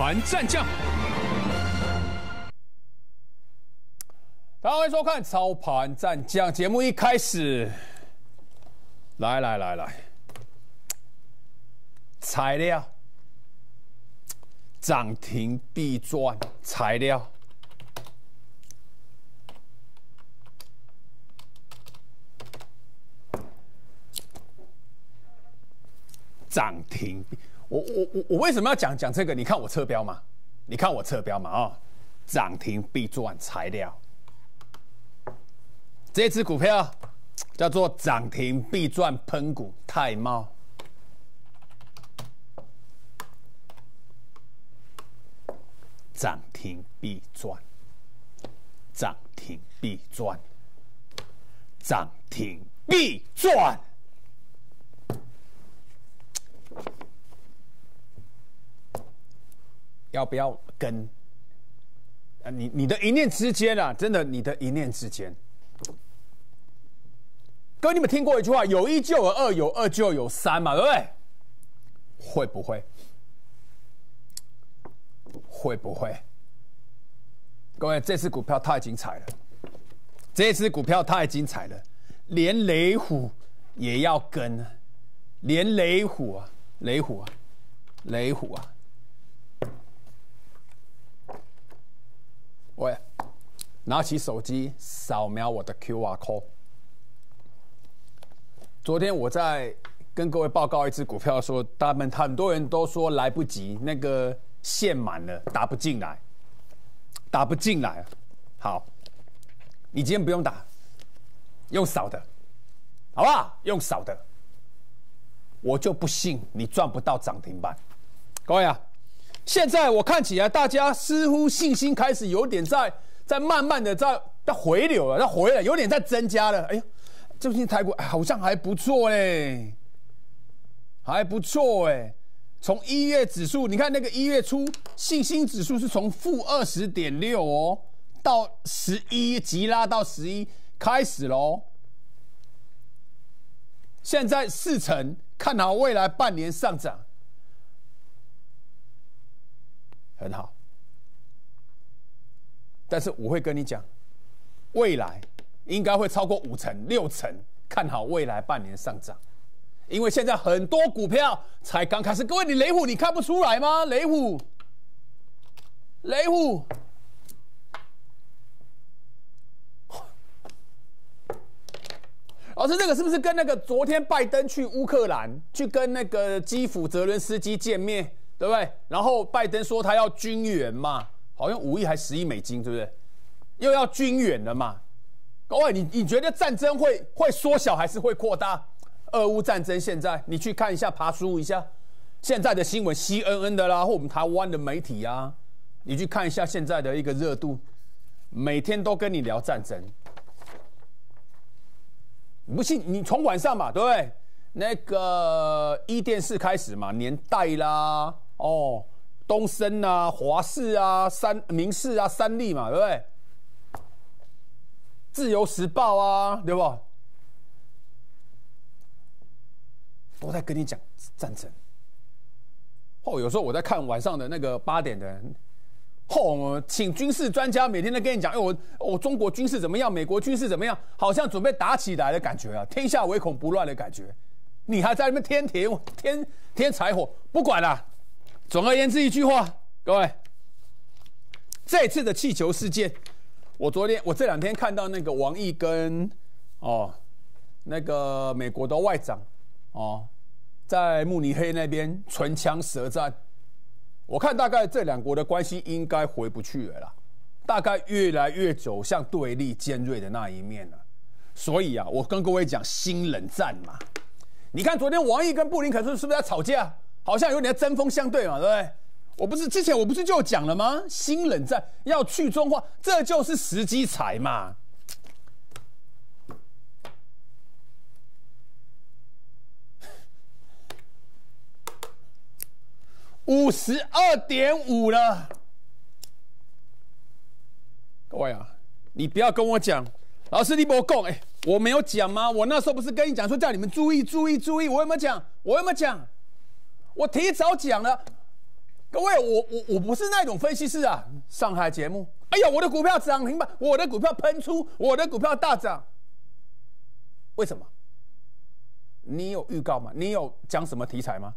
盘战将。大家欢迎收看《操盘战将》节目。一开始，来来来来，材料涨停必赚，材料涨停。我我我我为什么要讲讲这个？你看我侧标嘛，你看我侧标嘛啊、涨停必赚材料。这只股票叫做涨停必赚喷股泰茂，涨停必赚，涨停必赚，涨停必赚。要不要跟？啊，你你的一念之间啊，真的，你的一念之间。各位，你们听过一句话：“有一就有二，有二就有三”嘛，对不对？会不会？会不会？各位，这次股票太精彩了，这次股票太精彩了，连雷虎也要跟啊，连雷虎啊，雷虎啊，雷虎啊！喂，拿起手机扫描我的 QR code。昨天我在跟各位报告一只股票，说他们很多人都说来不及，那个线满了，打不进来，打不进来。好，你今天不用打，用扫的，好不好？用扫的，我就不信你赚不到涨停板。各位啊，现在我看起来大家似乎信心开始有点在在慢慢的在在回流了，在回来，有点在增加了。哎呦！最近台股好像还不错嘞，还不错哎。从一月指数，你看那个一月初信心指数是从负二十点六哦，到十一急拉到十一开始喽。现在四成看好未来半年上涨，很好。但是我会跟你讲，未来。应该会超过五成、六成，看好未来半年上涨，因为现在很多股票才刚开始。各位，你雷虎你看不出来吗？雷虎，雷虎，老师，这个是不是跟那个昨天拜登去乌克兰，去跟那个基辅泽伦斯基见面，对不对？然后拜登说他要军援嘛，好像五亿还十亿美金，对不对？又要军援了嘛？各位，你你觉得战争会会缩小还是会扩大？俄乌战争现在你去看一下，爬书一下现在的新闻，CNN 的啦，或我们台湾的媒体啊，你去看一下现在的一个热度，每天都跟你聊战争。你不信？你从晚上嘛，对不对？那个一电视开始嘛，年代啦，哦，东森啊，华视啊，三明视啊，三立嘛，对不对？自由时报啊，对不？都在跟你讲战争。哦，有时候我在看晚上的那个八点的，哦，请军事专家每天都跟你讲，哎，我我中国军事怎么样？美国军事怎么样？好像准备打起来的感觉啊，天下唯恐不乱的感觉。你还在那边添田添添柴火，不管了。总而言之，一句话，各位，这次的气球事件。我昨天，我这两天看到那个王毅跟哦那个美国的外长哦，在慕尼黑那边唇枪舌战，我看大概这两国的关系应该回不去了啦，大概越来越走向对立尖锐的那一面了。所以啊，我跟各位讲新冷战嘛，你看昨天王毅跟布林肯是是不是在吵架？好像有点针锋相对嘛，对不对？我不是之前我不是就讲了吗？新冷战要去中化，这就是时机财嘛。五十二点五了，各位啊，你不要跟我讲，老师你不讲哎，我没有讲吗？我那时候不是跟你讲说叫你们注意注意注意，我有没有讲？我有没有讲？我提早讲了。各位，我我我不是那种分析师啊！上海节目，哎呀，我的股票涨停板，我的股票喷出，我的股票大涨，为什么？你有预告吗？你有讲什么题材吗？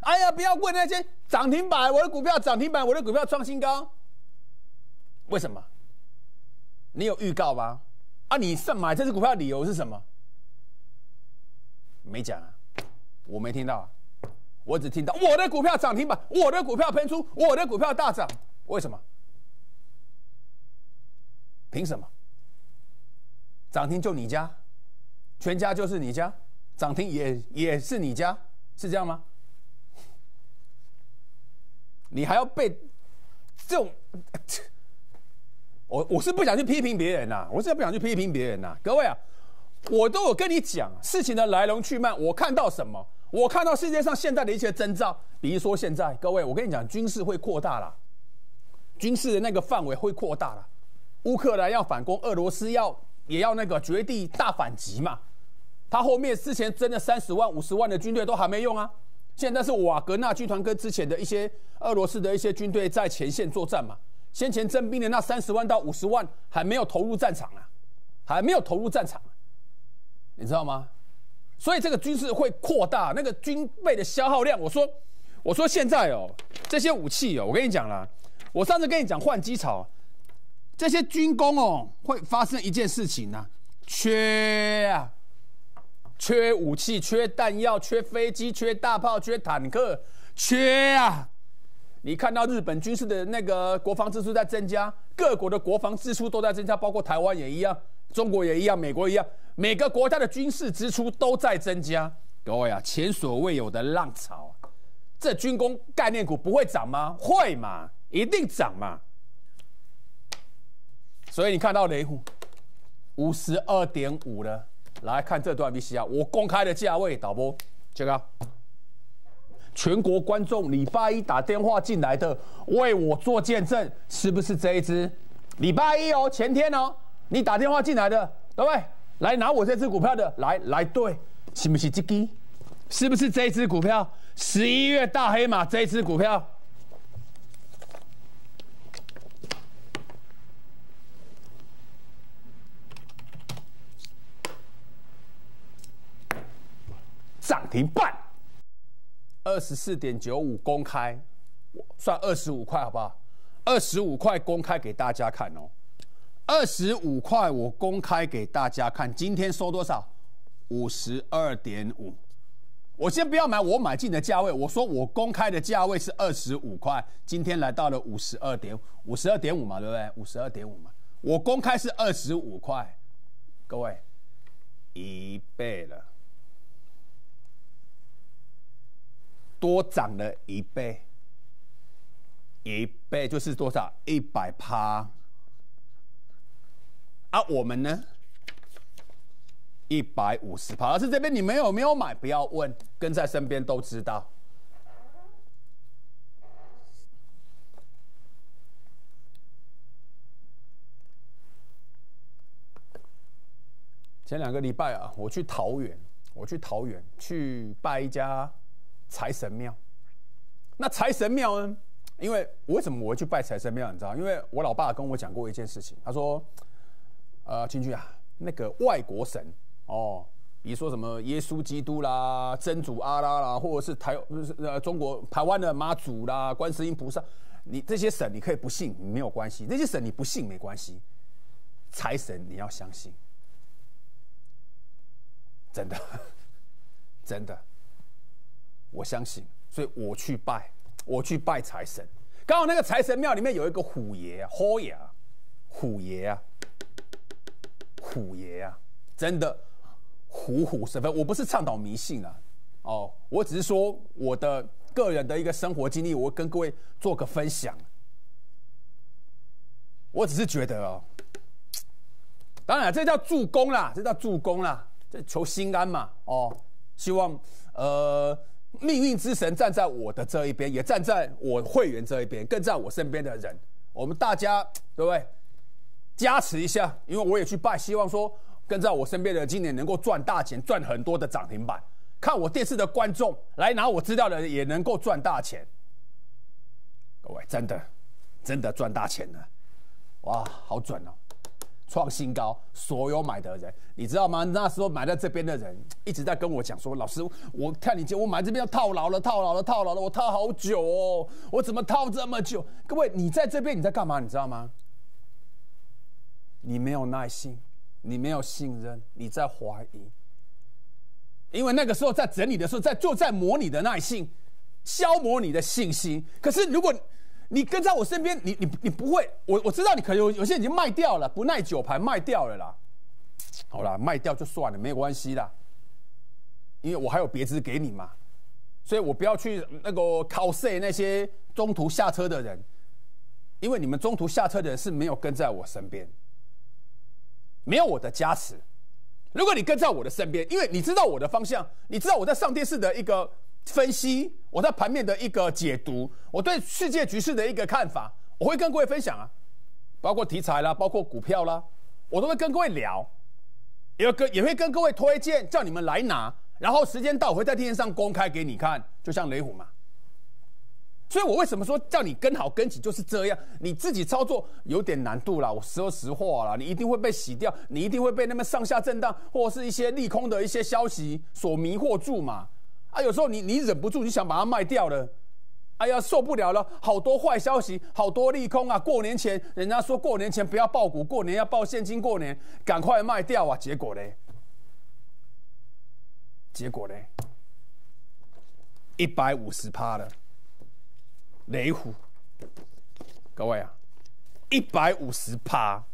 哎呀，不要问那些涨停板，我的股票涨停板，我的股票创新高，为什么？你有预告吗？啊，你是买这只股票的理由是什么？没讲啊，我没听到，我只听到我的股票涨停板，我的股票喷出，我的股票大涨，为什么？凭什么？涨停就你家，全家就是你家，涨停也也是你家，是这样吗？你还要被这种？我我是不想去批评别人呐，我是不想去批评别人呐，各位啊。我都有跟你讲事情的来龙去脉，我看到什么？我看到世界上现在的一些征兆，比如说现在，各位，我跟你讲，军事会扩大了，军事的那个范围会扩大了。乌克兰要反攻，俄罗斯要也要那个绝地大反击嘛。他后面之前真的三十万、五十万的军队都还没用啊，现在是瓦格纳军团跟之前的一些俄罗斯的一些军队在前线作战嘛。先前征兵的那三十万到五十万还没有投入战场啊，还没有投入战场。你知道吗？所以这个军事会扩大那个军备的消耗量。我说，我说现在哦，这些武器哦，我跟你讲了，我上次跟你讲换机槽，这些军工哦会发生一件事情呢，缺啊，缺武器，缺弹药，缺飞机，缺大炮，缺坦克，缺啊！你看到日本军事的那个国防支出在增加，各国的国防支出都在增加，包括台湾也一样，中国也一样，美国一样。每个国家的军事支出都在增加，各位啊，前所未有的浪潮，这军工概念股不会涨吗？会嘛，一定涨嘛。所以你看到雷虎五十二点五了，来看这段 V C R，我公开的价位，导播这个，全国观众礼拜一打电话进来的，为我做见证，是不是这一支？礼拜一哦，前天哦，你打电话进来的，各位。来拿我这只股票的，来来对，是不是这支？是不是这只股票？十一月大黑马这一只股票，涨停板，二十四点九五公开，算二十五块好不好？二十五块公开给大家看哦。二十五块，我公开给大家看，今天收多少？五十二点五。我先不要买，我买进的价位，我说我公开的价位是二十五块，今天来到了五十二点五十二点五嘛，对不对？五十二点五嘛，我公开是二十五块，各位一倍了，多涨了一倍，一倍就是多少？一百趴。啊，我们呢？一百五十趴，而是这边你们有没有买？不要问，跟在身边都知道。前两个礼拜啊，我去桃园，我去桃园去拜一家财神庙。那财神庙呢？因为为什么我去拜财神庙？你知道？因为我老爸跟我讲过一件事情，他说。呃，进去啊，那个外国神哦，比如说什么耶稣基督啦、真主阿拉啦，或者是台呃中国台湾的妈祖啦、观世音菩萨，你这些神你可以不信，没有关系；那些神你不信没关系，财神你要相信，真的 真的，我相信，所以我去拜，我去拜财神。刚好那个财神庙里面有一个虎爷，虎爷，虎爷啊。虎爷啊，真的虎虎生风。我不是倡导迷信啊，哦，我只是说我的个人的一个生活经历，我跟各位做个分享。我只是觉得哦，当然这叫助攻啦，这叫助攻啦，这求心安嘛，哦，希望呃命运之神站在我的这一边，也站在我会员这一边，更在我身边的人，我们大家对不对？加持一下，因为我也去拜，希望说跟在我身边的今年能够赚大钱，赚很多的涨停板。看我电视的观众来拿我资料的人也能够赚大钱。各位真的真的赚大钱了，哇，好准哦！创新高，所有买的人，你知道吗？那时候买在这边的人一直在跟我讲说：“老师，我看你我买这边要套牢了，套牢了，套牢了，我套好久哦，我怎么套这么久？”各位，你在这边你在干嘛？你知道吗？你没有耐心，你没有信任，你在怀疑。因为那个时候在整理的时候，在就在磨你的耐性，消磨你的信心。可是如果你跟在我身边，你你你不会，我我知道你可能有有些已经卖掉了，不耐久牌卖掉了啦。好了，卖掉就算了，没有关系啦，因为我还有别支给你嘛，所以我不要去那个靠 C 那些中途下车的人，因为你们中途下车的人是没有跟在我身边，没有我的加持。如果你跟在我的身边，因为你知道我的方向，你知道我在上电视的一个。分析我在盘面的一个解读，我对世界局势的一个看法，我会跟各位分享啊，包括题材啦，包括股票啦，我都会跟各位聊，也跟也会跟各位推荐，叫你们来拿，然后时间到我会在电视上公开给你看，就像雷虎嘛。所以我为什么说叫你跟好跟紧就是这样，你自己操作有点难度啦，我说实话啦，你一定会被洗掉，你一定会被那么上下震荡或是一些利空的一些消息所迷惑住嘛。啊，有时候你你忍不住，你想把它卖掉了，哎呀，受不了了，好多坏消息，好多利空啊！过年前人家说过年前不要爆股，过年要爆现金，过年赶快卖掉啊！结果嘞，结果嘞，一百五十趴了，雷虎，各位啊，一百五十趴，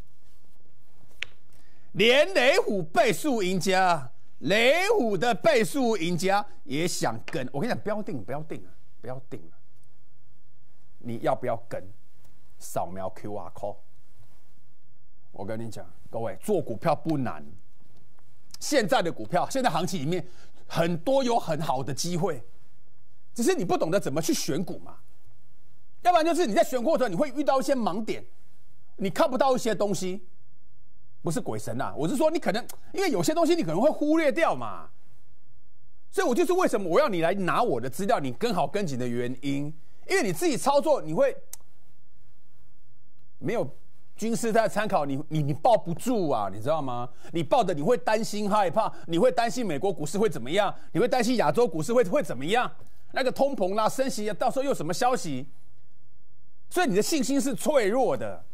连雷虎倍数赢家。雷虎的倍数赢家也想跟，我跟你讲，不要定，不要定了，不要定了。你要不要跟？扫描 Q R code。我跟你讲，各位做股票不难。现在的股票，现在行情里面很多有很好的机会，只是你不懂得怎么去选股嘛。要不然就是你在选过程你会遇到一些盲点，你看不到一些东西。不是鬼神呐，我是说你可能因为有些东西你可能会忽略掉嘛，所以我就是为什么我要你来拿我的资料，你跟好跟紧的原因，因为你自己操作你会没有军事在参考，你你你抱不住啊，你知道吗？你抱的你会担心害怕，你会担心美国股市会怎么样，你会担心亚洲股市会会怎么样，那个通膨啦升息，啊到时候又什么消息，所以你的信心是脆弱的。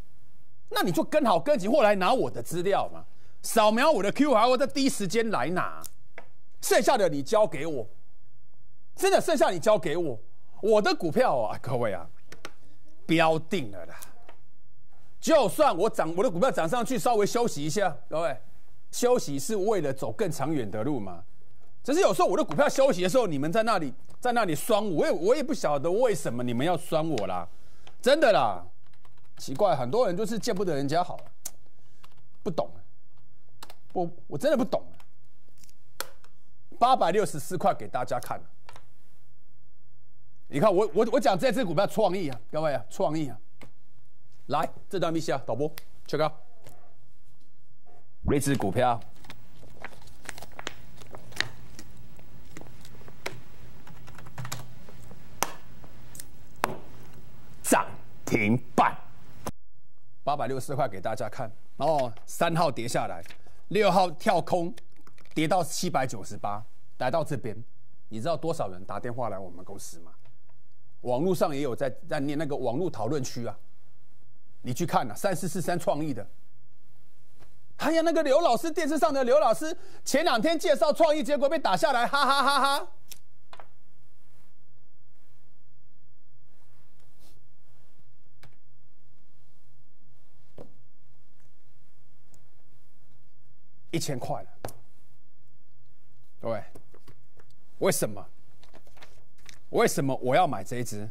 那你就跟好跟紧，或来拿我的资料嘛，扫描我的 Q R，我在第一时间来拿，剩下的你交给我，真的剩下你交给我，我的股票啊，各位啊，标定了啦，就算我涨我的股票涨上去，稍微休息一下，各位，休息是为了走更长远的路嘛，只是有时候我的股票休息的时候，你们在那里在那里酸我，我也我也不晓得为什么你们要酸我啦，真的啦。奇怪，很多人就是见不得人家好，不懂，我我真的不懂。八百六十四块给大家看，你看我我我讲这支股票创意啊，各位啊，创意啊，来这张 V C 啊，导播，check out，这支股票涨停板。八百六十块给大家看，然后三号跌下来，六号跳空跌到七百九十八，来到这边，你知道多少人打电话来我们公司吗？网络上也有在在念那个网络讨论区啊，你去看呐，三四四三创意的，还有那个刘老师电视上的刘老师，前两天介绍创意，结果被打下来，哈哈哈哈。一千块了，各位，为什么？为什么我要买这一只？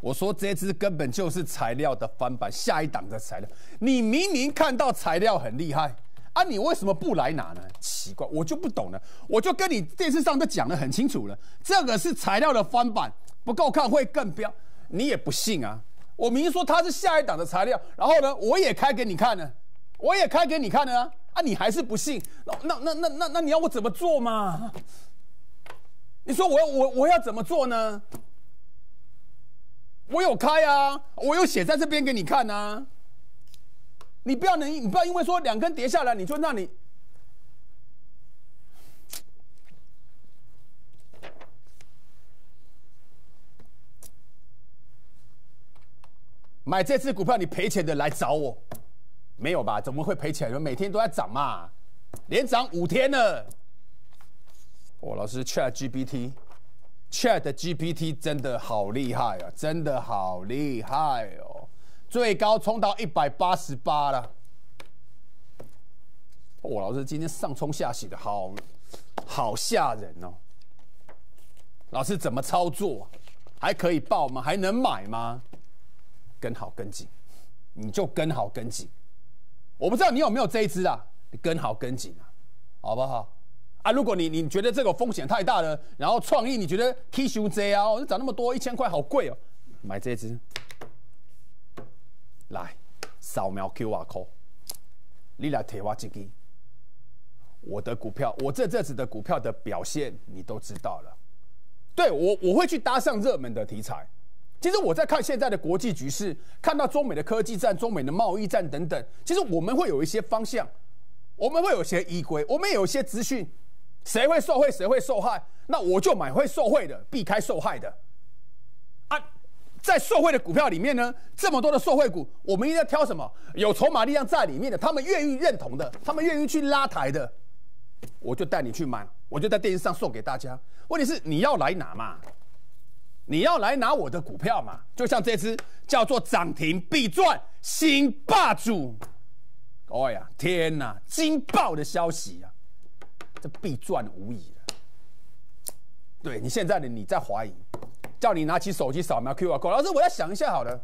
我说这只根本就是材料的翻版，下一档的材料。你明明看到材料很厉害啊，你为什么不来拿呢？奇怪，我就不懂了。我就跟你电视上都讲的很清楚了，这个是材料的翻版，不够看会更标。你也不信啊？我明说它是下一档的材料，然后呢，我也开给你看呢。我也开给你看呢，啊，啊你还是不信？那那那那那那你要我怎么做嘛？你说我要我我要怎么做呢？我有开啊，我有写在这边给你看啊。你不要能，你不要因为说两根跌下来，你就让你买这只股票，你赔钱的来找我，没有吧？怎么会赔钱？每天都在涨嘛，连涨五天了。我老师 Chat GPT，Chat GPT 真的好厉害啊，真的好厉害哦。最高冲到一百八十八了，我老师今天上冲下洗的好，好吓人哦！老师怎么操作？还可以报吗？还能买吗？跟好跟紧，你就跟好跟紧。我不知道你有没有这一支啊？你跟好跟紧啊，好不好？啊，如果你你觉得这个风险太大了，然后创意你觉得 K 修 Z 啊，哦，涨那么多，一千块好贵哦，买这支。来，扫描 Q R code，你来提我几支？我的股票，我这阵子的股票的表现，你都知道了。对我，我会去搭上热门的题材。其实我在看现在的国际局势，看到中美的科技战、中美的贸易战等等，其实我们会有一些方向，我们会有些依规，我们有一些资讯，谁会受贿，谁会受害，那我就买会受贿的，避开受害的。啊在受贿的股票里面呢，这么多的受贿股，我们应该挑什么？有筹码力量在里面的，他们愿意认同的，他们愿意去拉抬的，我就带你去买，我就在电视上送给大家。问题是你要来拿嘛？你要来拿我的股票嘛？就像这只叫做涨停必赚新霸主，哎呀，天哪，惊爆的消息啊！这必赚无疑了。对你现在的你在怀疑。叫你拿起手机扫描 Q R code，老师，我要想一下好了。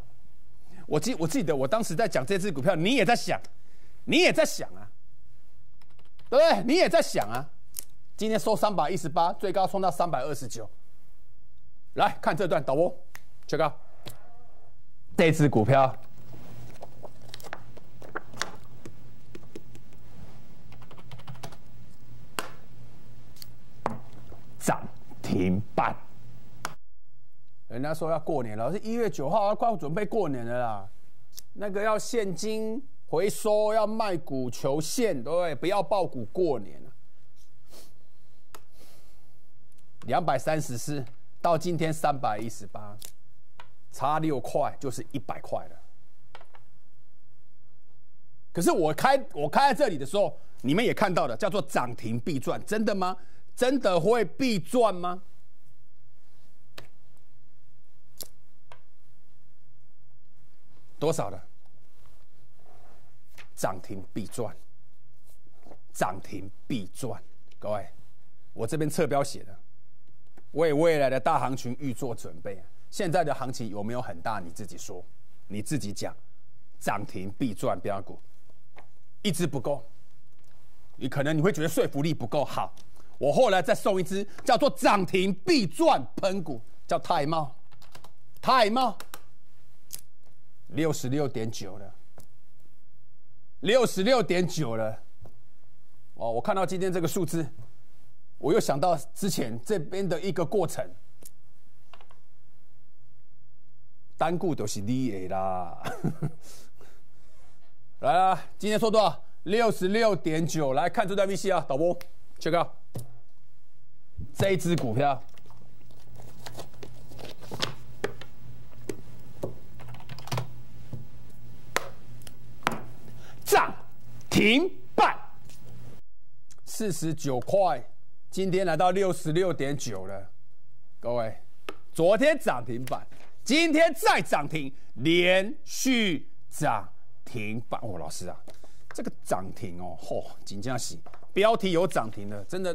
我记我记得我当时在讲这只股票，你也在想，你也在想啊，对不对？你也在想啊。今天收三百一十八，最高冲到三百二十九。来看这段导播，切高。这只股票涨停板。人家说要过年了，是一月九号，要快准备过年了啦。那个要现金回收，要卖股求现，对不对？不要爆股过年两百三十四到今天三百一十八，差六块就是一百块了。可是我开我开在这里的时候，你们也看到了，叫做涨停必赚，真的吗？真的会必赚吗？多少的涨停必赚，涨停必赚。各位，我这边侧标写的，为未来的大行情预做准备。现在的行情有没有很大？你自己说，你自己讲。涨停必赚标股，一只不够，你可能你会觉得说服力不够好。我后来再送一只，叫做涨停必赚喷股，叫泰茂，泰茂。六十六点九了，六十六点九了，哦，我看到今天这个数字，我又想到之前这边的一个过程，单股都是你的啦，来啊，今天说多少？六十六点九，来看这段 VC 啊，导播，check out，这一只股票。涨停板。四十九块，今天来到六十六点九了。各位，昨天涨停板，今天再涨停，连续涨停板。哦，老师啊，这个涨停哦，嚯，紧张死，标题有涨停的，真的，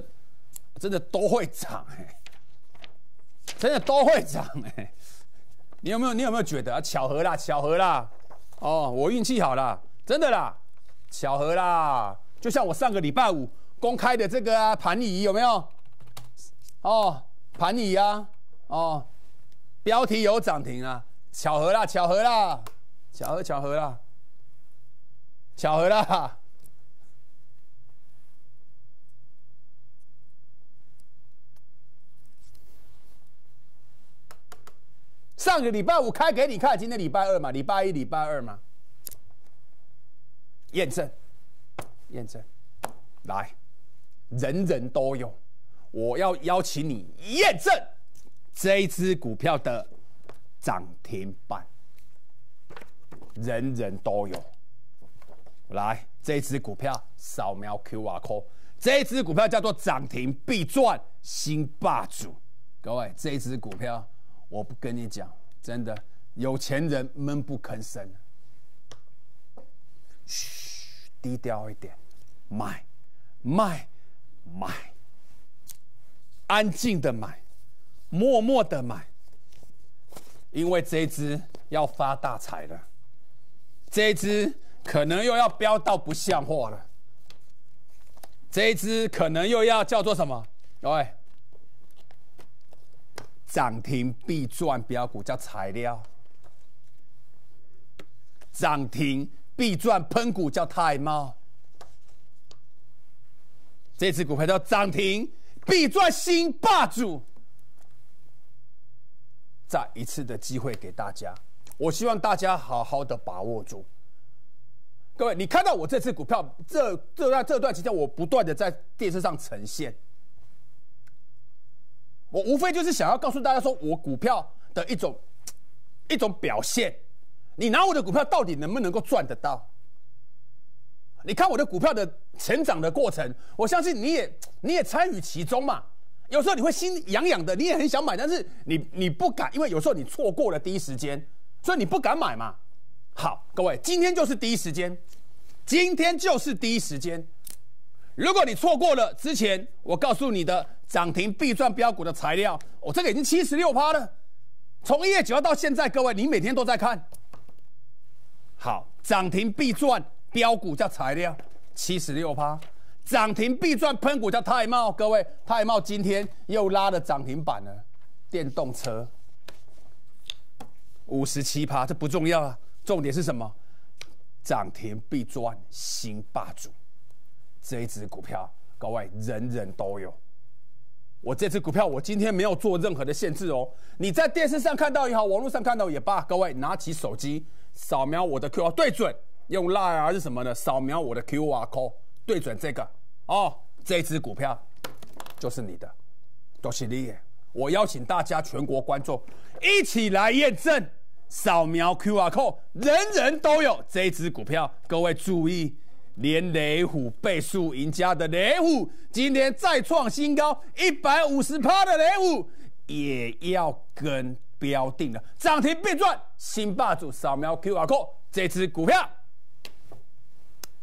真的都会涨哎，真的都会涨哎。你有没有？你有没有觉得？巧合啦，巧合啦。哦，我运气好啦，真的啦。巧合啦，就像我上个礼拜五公开的这个啊盘仪有没有？哦，盘仪啊，哦，标题有涨停啊，巧合啦，巧合啦，巧合巧合啦，巧合啦，上个礼拜五开给你看，今天礼拜二嘛，礼拜一、礼拜二嘛，验证，验证，来，人人都有，我要邀请你验证这一只股票的涨停板，人人都有。来，这只股票扫描 Q R code，这只股票叫做涨停必赚新霸主。各位，这一只股票，我不跟你讲，真的有钱人闷不吭声。嘘，低调一点，买，卖，买，安静的买，默默的买，因为这一只要发大财了，这一只可能又要飙到不像话了，这一只可能又要叫做什么？各位。涨停必赚标股叫材料，涨停必赚喷股叫泰茂，这只股票叫涨停必赚新霸主。再一次的机会给大家，我希望大家好好的把握住。各位，你看到我这次股票这这段这段期间，我不断的在电视上呈现。我无非就是想要告诉大家，说我股票的一种一种表现。你拿我的股票到底能不能够赚得到？你看我的股票的成长的过程，我相信你也你也参与其中嘛。有时候你会心痒痒的，你也很想买，但是你你不敢，因为有时候你错过了第一时间，所以你不敢买嘛。好，各位，今天就是第一时间，今天就是第一时间。如果你错过了之前我告诉你的。涨停必赚标股的材料，我这个已经七十六趴了。从一月九号到现在，各位，你每天都在看。好，涨停必赚标股叫材料，七十六趴。涨停必赚喷股叫泰茂，各位，泰茂今天又拉了涨停板了。电动车五十七趴，这不重要啊，重点是什么？涨停必赚新霸主，这一只股票，各位人人都有。我这只股票，我今天没有做任何的限制哦。你在电视上看到也好，网络上看到也罢，各位拿起手机扫描我的 Q R 对准，用 Line 还是什么的扫描我的 Q R code 对准这个哦，这只股票就是你的，多谢你！我邀请大家全国观众一起来验证，扫描 Q R code，人人都有这只股票。各位注意。连雷虎倍数赢家的雷虎，今天再创新高，一百五十趴的雷虎也要跟标定了，涨停必赚，新霸主扫描 Q R code，这支股票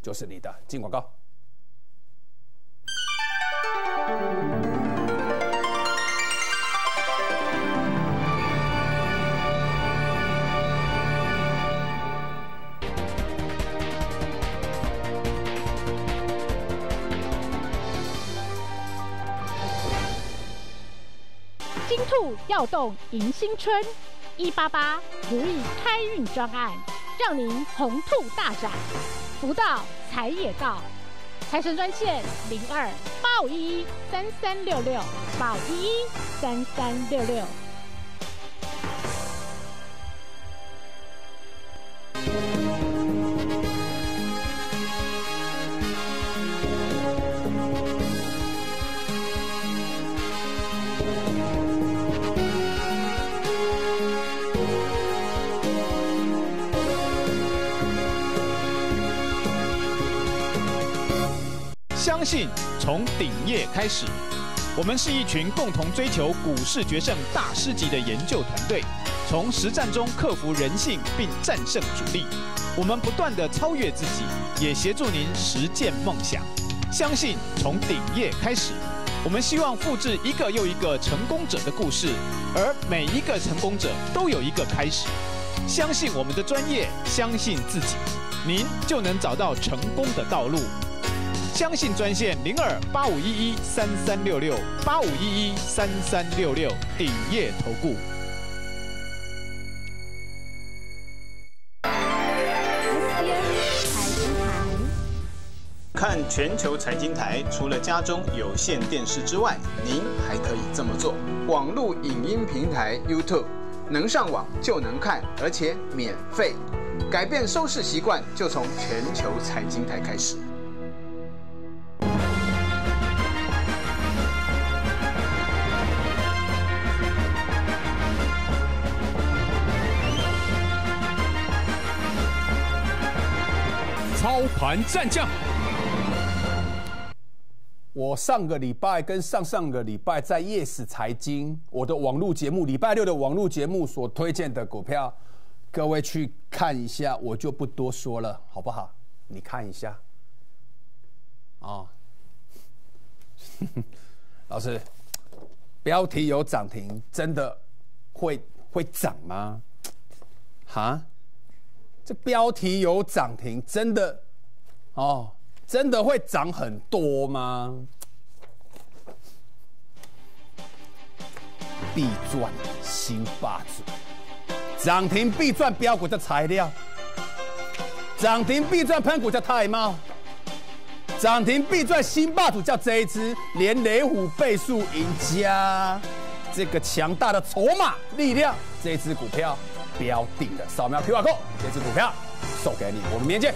就是你的，进广告。金兔要动迎新春，一八八如意开运专案，让您红兔大展，福到财也到。财神专线零二八五一一三三六六八五一一三三六六。相信从顶业开始，我们是一群共同追求股市决胜大师级的研究团队，从实战中克服人性并战胜主力。我们不断的超越自己，也协助您实践梦想。相信从顶业开始，我们希望复制一个又一个成功者的故事，而每一个成功者都有一个开始。相信我们的专业，相信自己，您就能找到成功的道路。相信专线零二八五一一三三六六八五一一三三六六鼎业投顾。看全球财经台，除了家中有线电视之外，您还可以这么做：网络影音平台 YouTube。能上网就能看，而且免费。改变收视习惯，就从全球财经台开始。操盘战将。我上个礼拜跟上上个礼拜在 Yes 财经我的网络节目，礼拜六的网络节目所推荐的股票，各位去看一下，我就不多说了，好不好？你看一下。啊，老师，标题有涨停，真的会会涨吗？哈？这标题有涨停，真的哦，真的会涨很多吗？必赚新霸主，涨停必赚标股叫材料，涨停必赚喷股叫泰茂，涨停必赚新霸主叫这一支，连雷虎倍数赢家，这个强大的筹码力量，这支股票。标定的扫描 QR code，这支股票送给你，我们明天见。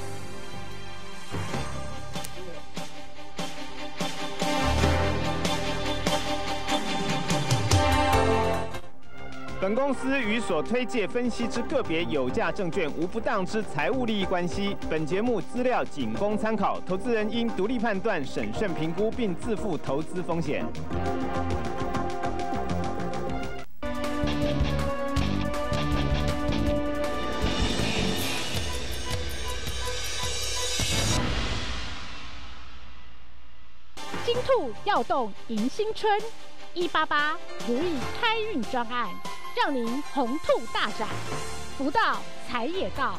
本公司与所推介分析之个别有价证券无不当之财务利益关系。本节目资料仅供参考，投资人应独立判断、审慎评估，并自负投资风险。兔要动迎新春，一八八如意开运专案，让您红兔大展，福到财也到。